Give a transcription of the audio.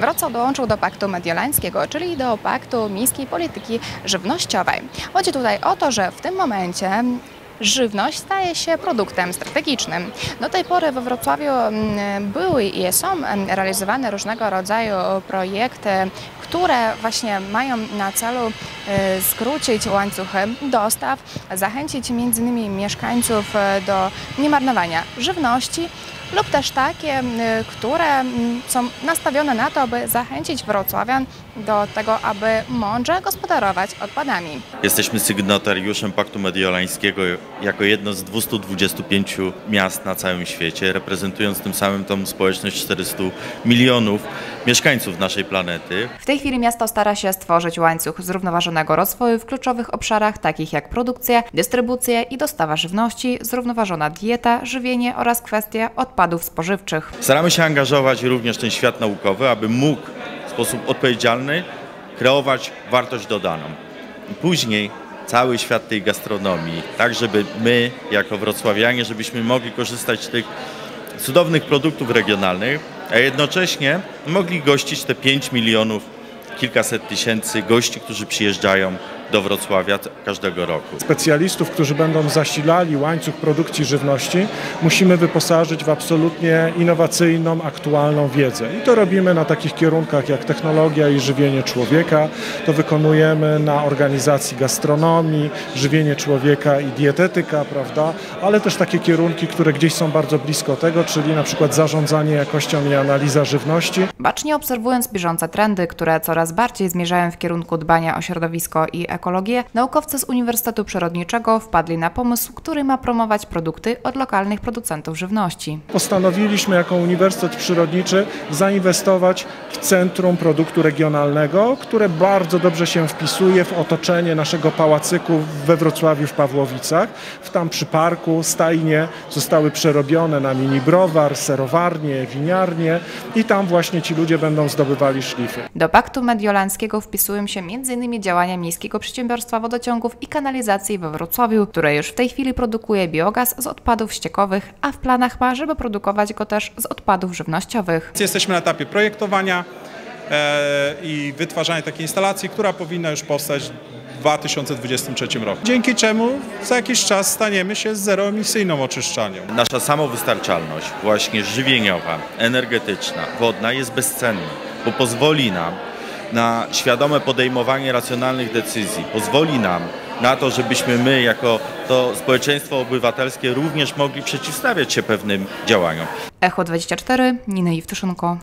Wrocław dołączył do Paktu Mediolańskiego, czyli do Paktu Miejskiej Polityki Żywnościowej. Chodzi tutaj o to, że w tym momencie żywność staje się produktem strategicznym. Do tej pory we Wrocławiu mm, były i są mm, realizowane różnego rodzaju projekty, które właśnie mają na celu y, skrócić łańcuchy dostaw, zachęcić m.in. mieszkańców y, do niemarnowania żywności lub też takie, które są nastawione na to, by zachęcić wrocławian do tego, aby mądrze gospodarować odpadami. Jesteśmy sygnatariuszem Paktu Mediolańskiego jako jedno z 225 miast na całym świecie, reprezentując tym samym tą społeczność 400 milionów mieszkańców naszej planety. W tej chwili miasto stara się stworzyć łańcuch zrównoważonego rozwoju w kluczowych obszarach takich jak produkcja, dystrybucja i dostawa żywności, zrównoważona dieta, żywienie oraz kwestie odpadów spożywczych. Staramy się angażować również ten świat naukowy, aby mógł w sposób odpowiedzialny kreować wartość dodaną. I później cały świat tej gastronomii, tak żeby my jako wrocławianie, żebyśmy mogli korzystać z tych cudownych produktów regionalnych, a jednocześnie mogli gościć te 5 milionów, kilkaset tysięcy gości, którzy przyjeżdżają do Wrocławia każdego roku. Specjalistów, którzy będą zasilali łańcuch produkcji żywności, musimy wyposażyć w absolutnie innowacyjną, aktualną wiedzę. I to robimy na takich kierunkach jak technologia i żywienie człowieka. To wykonujemy na organizacji gastronomii, żywienie człowieka i dietetyka, prawda? Ale też takie kierunki, które gdzieś są bardzo blisko tego, czyli na przykład zarządzanie jakością i analiza żywności. Bacznie obserwując bieżące trendy, które coraz bardziej zmierzają w kierunku dbania o środowisko i ekologię, naukowcy z Uniwersytetu Przyrodniczego wpadli na pomysł, który ma promować produkty od lokalnych producentów żywności. Postanowiliśmy jako Uniwersytet Przyrodniczy zainwestować w centrum produktu regionalnego, które bardzo dobrze się wpisuje w otoczenie naszego pałacyku we Wrocławiu w Pawłowicach. W tam przy parku stajnie zostały przerobione na mini browar, serowarnie, winiarnie i tam właśnie ci ludzie będą zdobywali szlify. Do Paktu Mediolandzkiego wpisują się m.in. działania Miejskiego Przedsiębiorstwa Wodociągów i Kanalizacji we Wrocławiu, które już w tej chwili produkuje biogaz z odpadów ściekowych, a w planach ma, żeby produkować go też z odpadów żywnościowych. Jesteśmy na etapie projektowania e, i wytwarzania takiej instalacji, która powinna już powstać w 2023 roku. Dzięki czemu za jakiś czas staniemy się zeroemisyjną oczyszczalnią. Nasza samowystarczalność, właśnie żywieniowa, energetyczna, wodna jest bezcenna, bo pozwoli nam na świadome podejmowanie racjonalnych decyzji, pozwoli nam na to, żebyśmy my, jako to społeczeństwo obywatelskie, również mogli przeciwstawiać się pewnym działaniom. Echo 24, Nina Jewtuszynko.